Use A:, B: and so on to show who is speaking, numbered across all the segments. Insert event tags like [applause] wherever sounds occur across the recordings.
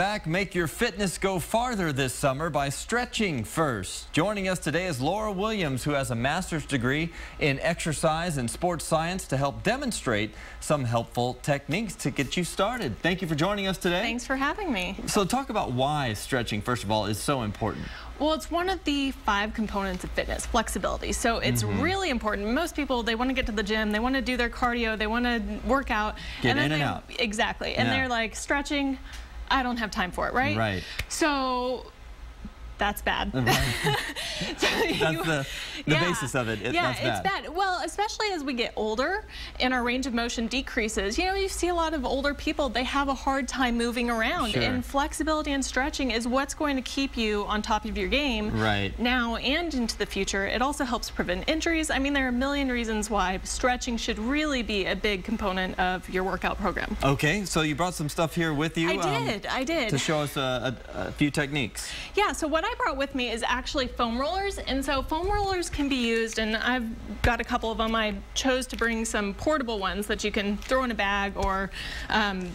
A: Back, make your fitness go farther this summer by stretching first. Joining us today is Laura Williams, who has a master's degree in exercise and sports science to help demonstrate some helpful techniques to get you started. Thank you for joining us today.
B: Thanks for having me.
A: So talk about why stretching, first of all, is so important.
B: Well, it's one of the five components of fitness, flexibility. So it's mm -hmm. really important. Most people, they want to get to the gym, they want to do their cardio, they want to work out.
A: Get and in and out.
B: Exactly. And yeah. they're like, stretching, I don't have time for it, right?
A: Right.
B: So that's bad. [laughs]
A: So that's you, the, the yeah, basis of it.
B: it yeah, bad. it's bad. Well, especially as we get older and our range of motion decreases. You know, you see a lot of older people, they have a hard time moving around.
A: Sure.
B: And flexibility and stretching is what's going to keep you on top of your game
A: right.
B: now and into the future. It also helps prevent injuries. I mean, there are a million reasons why stretching should really be a big component of your workout program.
A: Okay, so you brought some stuff here with you.
B: I did, um, I did.
A: To show us a, a, a few techniques.
B: Yeah, so what I brought with me is actually foam rollers. And so foam rollers can be used, and I've got a couple of them. I chose to bring some portable ones that you can throw in a bag or um,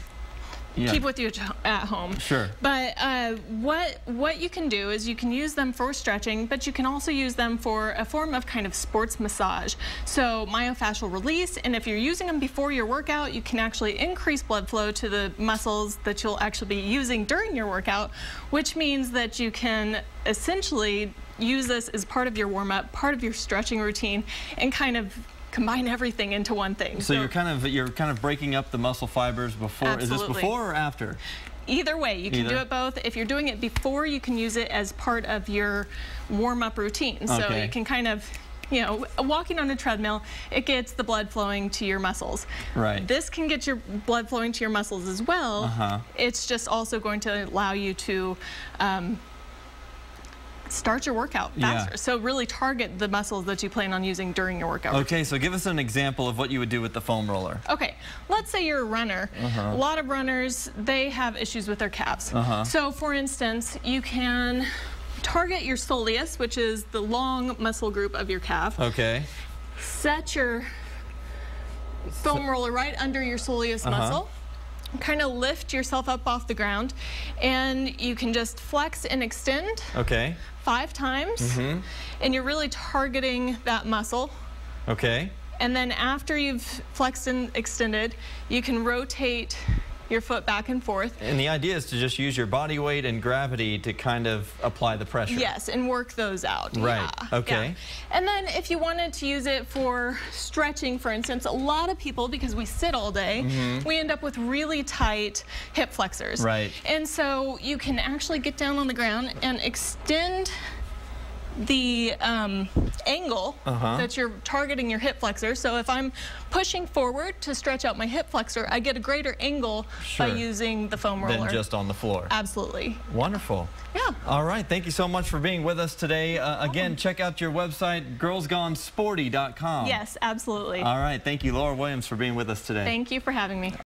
B: yeah. keep with you at home.
A: Sure.
B: But uh, what what you can do is you can use them for stretching, but you can also use them for a form of kind of sports massage. So myofascial release, and if you're using them before your workout, you can actually increase blood flow to the muscles that you'll actually be using during your workout, which means that you can essentially use this as part of your warm-up, part of your stretching routine, and kind of combine everything into one thing.
A: So, so, you're kind of you're kind of breaking up the muscle fibers before.
B: Absolutely.
A: Is this before or after?
B: Either way, you can
A: Either.
B: do it both. If you're doing it before, you can use it as part of your warm-up routine. So
A: okay.
B: you can kind of you know, walking on a treadmill, it gets the blood flowing to your muscles.
A: Right.
B: This can get your blood flowing to your muscles as well.
A: Uh -huh.
B: It's just also going to allow you to um, start your workout faster.
A: Yeah.
B: So really target the muscles that you plan on using during your workout.
A: Okay, so give us an example of what you would do with the foam roller.
B: Okay, let's say you're a runner.
A: Uh -huh.
B: A lot of runners, they have issues with their calves.
A: Uh -huh.
B: So for instance, you can target your soleus, which is the long muscle group of your calf.
A: Okay.
B: Set your foam roller right under your soleus uh -huh. muscle kind of lift yourself up off the ground and you can just flex and extend
A: okay.
B: five times
A: mm -hmm.
B: and you're really targeting that muscle.
A: Okay.
B: And then after you've flexed and extended you can rotate your foot back and forth.
A: And the idea is to just use your body weight and gravity to kind of apply the pressure.
B: Yes, and work those out.
A: Right,
B: yeah,
A: okay.
B: Yeah. And then if you wanted to use it for stretching, for instance, a lot of people, because we sit all day, mm -hmm. we end up with really tight hip flexors.
A: Right.
B: And so you can actually get down on the ground and extend the um, angle
A: uh -huh.
B: that you're targeting your hip flexor. So if I'm pushing forward to stretch out my hip flexor, I get a greater angle
A: sure.
B: by using the foam roller.
A: Than just on the floor.
B: Absolutely.
A: Wonderful.
B: Yeah.
A: All right. Thank you so much for being with us today. Uh, again, check out your website, girlsgonesporty.com.
B: Yes, absolutely.
A: All right. Thank you, Laura Williams, for being with us today.
B: Thank you for having me.